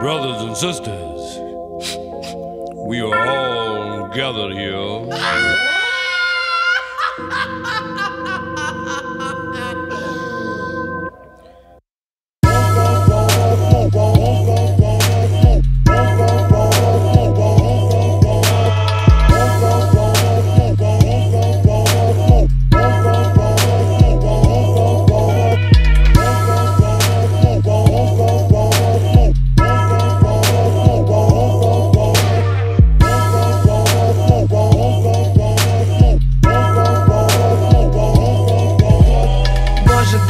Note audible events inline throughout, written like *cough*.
brothers and sisters, we are all gathered here. *laughs*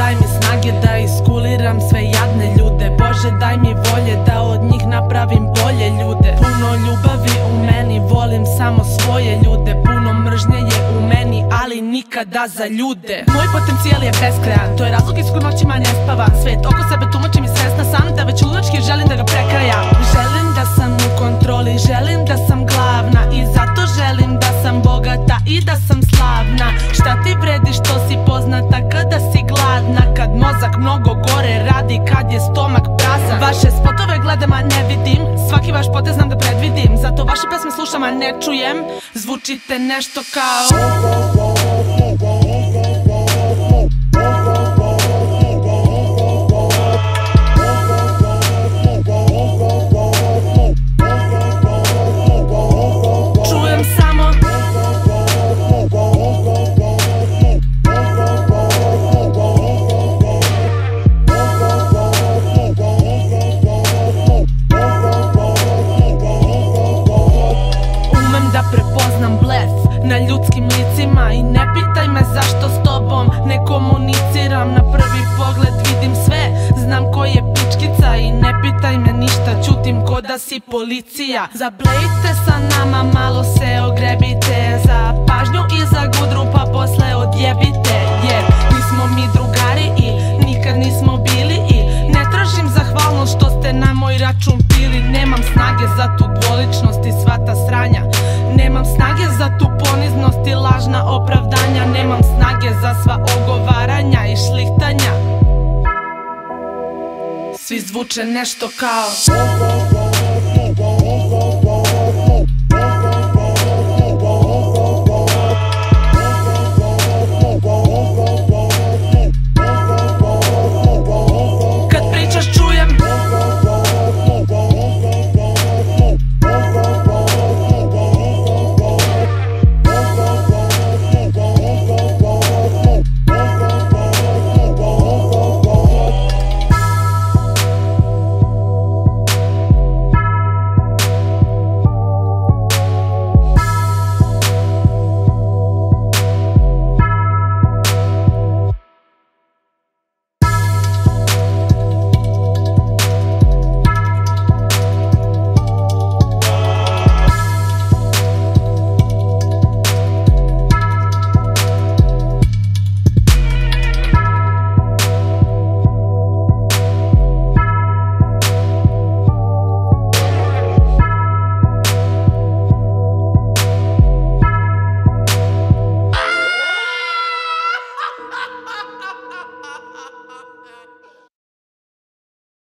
daj mi snage da iskuliram sve jadne ljude. Bože daj mi volje da od njih napravim bolje ljude. Puno ljubavi u meni, volim samo svoje ljude. Puno mržnje je u meni, ali nikada za ljude. Moj potencijal je beskrajan, to je razlog iz kojeg noćima ne spavam. Svet oko sebe tumačim i svesna sam da već ludački želim da ga prekrajam. Želim da sam u kontroli, želim da sam glavna I zato želim da sam bogata i da sam slavna. Šta ti vredi gledam a ne vidim Svaki vaš potez znam da predvidim. Zato vaše pesme slušam a ne čujem. Zvučite nešto kao na ljudskim licima I ne pitaj me zašto s tobom. Ne komuniciram Na prvi pogled vidim sve, znam ko je pičkica I ne pitaj me ništa, čutim ko da si policija. Zablejte sa nama, malo se ogrebite. Za pažnju i za gudru pa posle odjebite. Jer nismo mi drugari i nikad nismo bili. I ne tražim zahvalnost što ste na moj račun pili. Nemam snage za tu dvoličnost i sva lažna opravdanja Nemam snage za sva ogovaranja i šlihtanja. Svi zvuče nešto kao